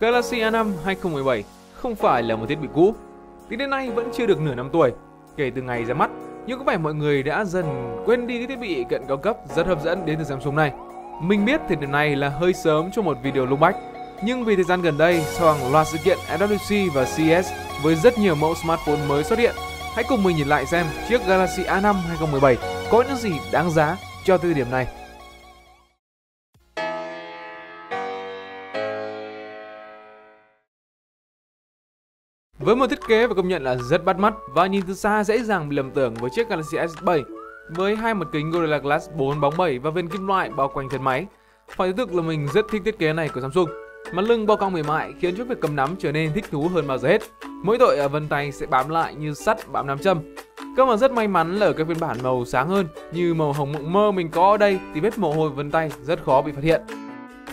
Galaxy A5 2017 không phải là một thiết bị cũ. Tính đến nay vẫn chưa được nửa năm tuổi kể từ ngày ra mắt, nhưng có vẻ mọi người đã dần quên đi cái thiết bị cận cao cấp rất hấp dẫn đến từ Samsung này. Mình biết thì điểm này là hơi sớm cho một video lúc bách, nhưng vì thời gian gần đây sau hàng loạt sự kiện MWC và CES với rất nhiều mẫu smartphone mới xuất hiện, hãy cùng mình nhìn lại xem chiếc Galaxy A5 2017 có những gì đáng giá cho thời điểm này. Với một thiết kế và công nhận là rất bắt mắt và nhìn từ xa dễ dàng bị lầm tưởng với chiếc Galaxy S7 với hai mặt kính Gorilla Glass 4 bóng 7 và viên kim loại bao quanh thân máy. Phải thú thực là mình rất thích thiết kế này của Samsung. Mặt lưng bao cong mềm mại khiến cho việc cầm nắm trở nên thích thú hơn bao giờ hết. Mỗi tội ở vân tay sẽ bám lại như sắt bám nam châm. Cơ mà rất may mắn là ở các phiên bản màu sáng hơn, như màu hồng mộng mơ mình có ở đây thì vết mồ hôi vân tay rất khó bị phát hiện.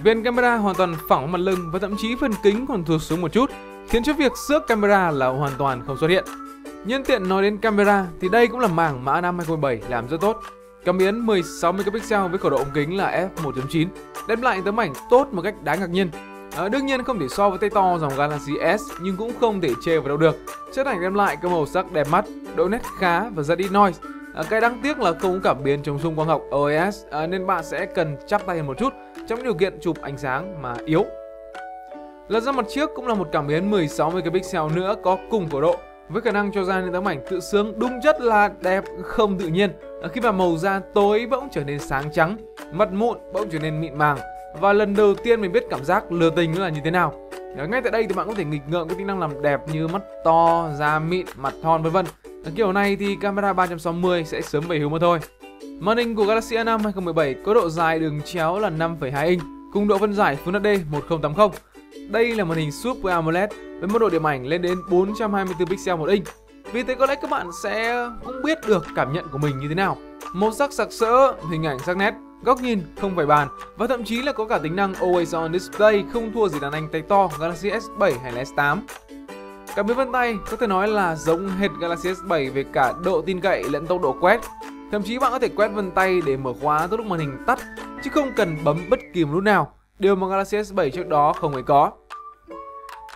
Viên camera hoàn toàn phẳng mặt lưng và thậm chí phần kính còn thụt xuống một chút khiến cho việc xước camera là hoàn toàn không xuất hiện. Nhân tiện nói đến camera thì đây cũng là mảng mà A5 2017 làm rất tốt. Cảm biến 16 megapixel với khẩu độ ống kính là f1.9 đem lại tấm ảnh tốt một cách đáng ngạc nhiên. À, đương nhiên không thể so với tay to dòng Galaxy S nhưng cũng không thể chê vào đâu được. Chất ảnh đem lại có màu sắc đẹp mắt, độ nét khá và rất ít noise. À, cái đáng tiếc là không có cảm biến chống rung quang học OIS à, ờ, nên bạn sẽ cần chắp tay hơn một chút trong điều kiện chụp ánh sáng mà yếu. Lật ra mặt trước cũng là một cảm biến 16 megapixel nữa có cùng cổ độ với khả năng cho ra những tấm ảnh tự sướng đúng chất là đẹp không tự nhiên. Khi mà màu da tối bỗng trở nên sáng trắng mặt mụn bỗng trở nên mịn màng và lần đầu tiên mình biết cảm giác lừa tình là như thế nào. Ngay tại đây thì bạn có thể nghịch ngợm với tính năng làm đẹp như mắt to da mịn mặt thon vân vân. Kiểu này thì camera 360 sẽ sớm về hưu mà thôi. Màn hình của Galaxy A5 2017 có độ dài đường chéo là 5,2 inch cùng độ phân giải Full HD 1080 đây là màn hình Super AMOLED với mức độ điểm ảnh lên đến 424 pixel một inch. Vì thế có lẽ các bạn sẽ cũng biết được cảm nhận của mình như thế nào. Màu sắc sặc sỡ, hình ảnh sắc nét, góc nhìn không phải bàn và thậm chí là có cả tính năng Always On Display không thua gì đàn anh tay to Galaxy S7 hay là S8. Cảm biến vân tay có thể nói là giống hệt Galaxy S7 về cả độ tin cậy lẫn tốc độ quét. Thậm chí bạn có thể quét vân tay để mở khóa tới lúc màn hình tắt chứ không cần bấm bất kỳ một lúc nào. Điều mà Galaxy S7 trước đó không hề có.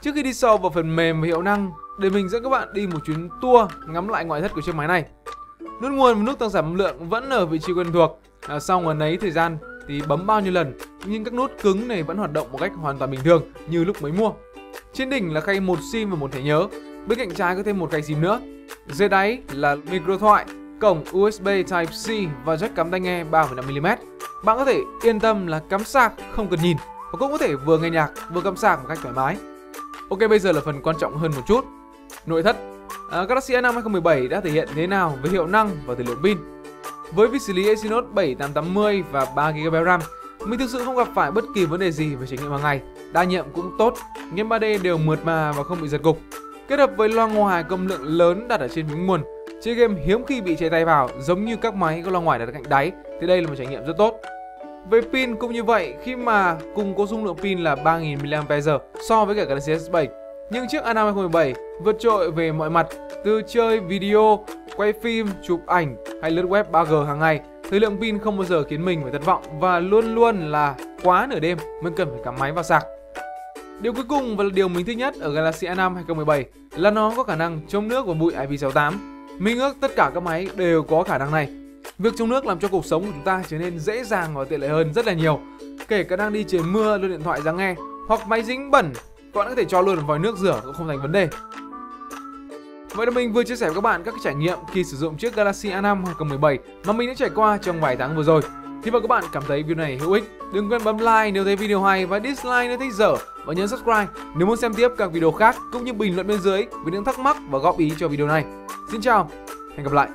Trước khi đi sâu vào phần mềm và hiệu năng, để mình dẫn các bạn đi một chuyến tour ngắm lại ngoại thất của chiếc máy này. Nút nguồn và nút tăng giảm âm lượng vẫn ở vị trí quen thuộc. À, sau ngần ấy thời gian thì bấm bao nhiêu lần, nhưng các nút cứng này vẫn hoạt động một cách hoàn toàn bình thường như lúc mới mua. Trên đỉnh là khay một sim và một thẻ nhớ, bên cạnh trái có thêm một khay sim nữa. Dưới đáy là micro thoại, cổng USB Type-C và jack cắm tai nghe 3,5mm. Bạn có thể yên tâm là cắm sạc không cần nhìn và cũng có thể vừa nghe nhạc vừa cắm sạc một cách thoải mái. Ok bây giờ là phần quan trọng hơn một chút. Nội thất. À, Galaxy A5 2017 đã thể hiện thế nào với hiệu năng và thời lượng pin. Với vi xử lý Exynos 7880 và 3GB RAM, mình thực sự không gặp phải bất kỳ vấn đề gì về trải nghiệm hàng ngày. Đa nhiệm cũng tốt, game 3D đều mượt mà và không bị giật cục. Kết hợp với loa ngoài công lượng lớn đặt ở trên miếng nguồn, chơi game hiếm khi bị cháy tay vào giống như các máy có loa ngoài đặt cạnh đáy thì đây là một trải nghiệm rất tốt. Về pin cũng như vậy khi mà cùng có dung lượng pin là 3000 mAh so với cả Galaxy S7. Nhưng chiếc A5 2017 vượt trội về mọi mặt, từ chơi video, quay phim, chụp ảnh hay lướt web 3G hàng ngày, thời lượng pin không bao giờ khiến mình phải thất vọng và luôn luôn là quá nửa đêm mới cần phải cắm máy vào sạc. Điều cuối cùng và là điều mình thích nhất ở Galaxy A5 2017 là nó có khả năng chống nước và bụi IP68. Mình ước tất cả các máy đều có khả năng này Việc chống nước làm cho cuộc sống của chúng ta trở nên dễ dàng và tiện lợi hơn rất là nhiều. Kể cả đang đi trời mưa luôn điện thoại ra nghe hoặc máy dính bẩn, bạn có thể cho luôn vào vòi nước rửa cũng không thành vấn đề. Vậy là mình vừa chia sẻ với các bạn các trải nghiệm khi sử dụng chiếc Galaxy A5 2017 mà mình đã trải qua trong vài tháng vừa rồi. Hy vọng các bạn cảm thấy video này hữu ích. Đừng quên bấm like nếu thấy video hay và dislike nếu thấy dở và nhấn subscribe nếu muốn xem tiếp các video khác cũng như bình luận bên dưới với những thắc mắc và góp ý cho video này. Xin chào, hẹn gặp lại.